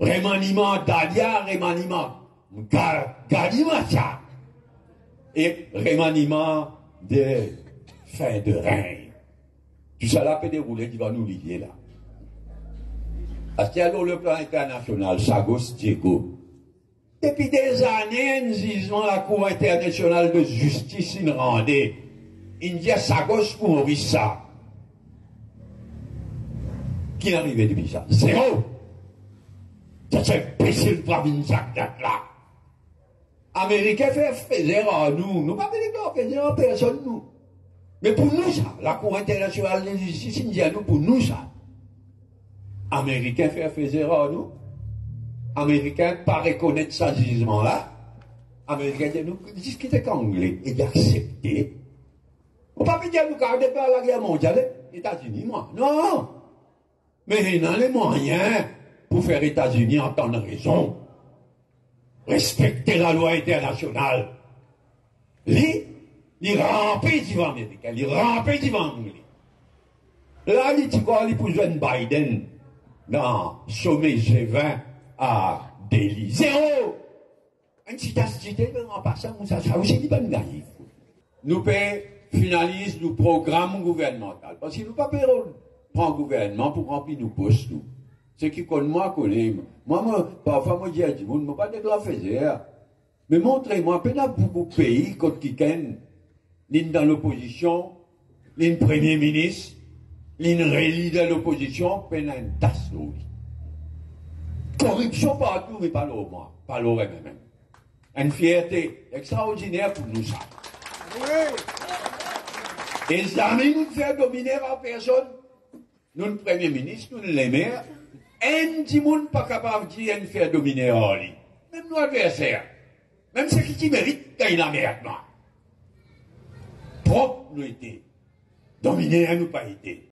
remaniement Dadia, remaniement Galimacha et remaniement de fin de règne. Tout ça là peut dérouler qui va nous lier là. Parce qu'il y a le plan international, Sagos Diego. Depuis des années, jugement la Cour internationale de justice, il rendait. Il dit Sagos pour ça. Qui arrivé depuis ça? Zéro. C'est imbécile pour Jacques là. Américains faisaient à nous. Nous pas Américains faisaient à personne nous. Mais pour nous ça, la Cour internationale de justice, à nous pour nous ça. Américains faisaient à nous. Américains pas reconnaître ce jugement-là. Américains disent nous discuter anglais et d'accepter. On ne peut pas dire nous garder pas la guerre mondiale, États-Unis, moi. Non! Mais il a les moyens pour faire États-Unis entendre raison. Respecter la loi internationale. Lui, il rampait devant l'Américain, il rampait devant l'Anglais. Là, il dit quoi, il pour Biden dans le sommet G20 à Delhi. Zéro! Un petit cité, en passant, ça, ça aussi, il pas naïf. Nous payons, finalise le programme gouvernemental. Parce que nous pas payons prend gouvernement pour remplir nos postes. Ce qui connaît moi, connaît. Moi, moi, parfois, moi, je dis, vous ne pas faire. Mais montrez-moi, a beaucoup de pays, quand qui l'une dans l'opposition, l'une premier ministre, l'une réélu dans l'opposition, il y a une tasse. Corruption partout, mais pas l'eau, moi. Pas l'eau, même. Une fierté extraordinaire pour nous, ça. Et jamais nous faire dominer par personne nous, le Premier ministre, nous, les maires, un petit monde pas capable de faire dominer Orly. Même nos adversaires. Même ceux qui méritent, gagnent la merde. Propre, nous été. Dominés, nous pas été.